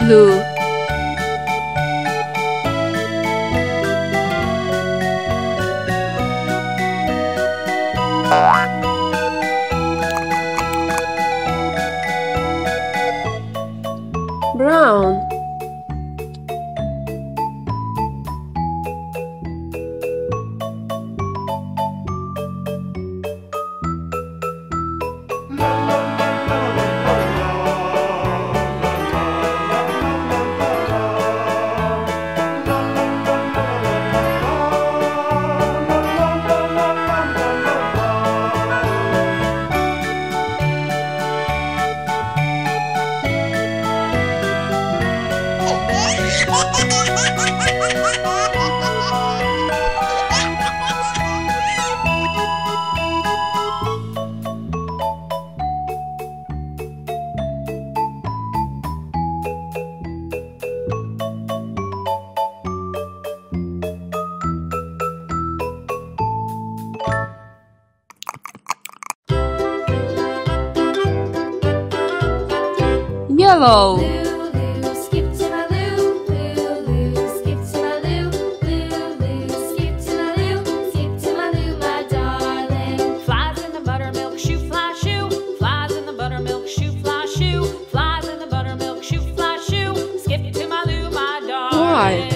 blue. brown yellow subscribe.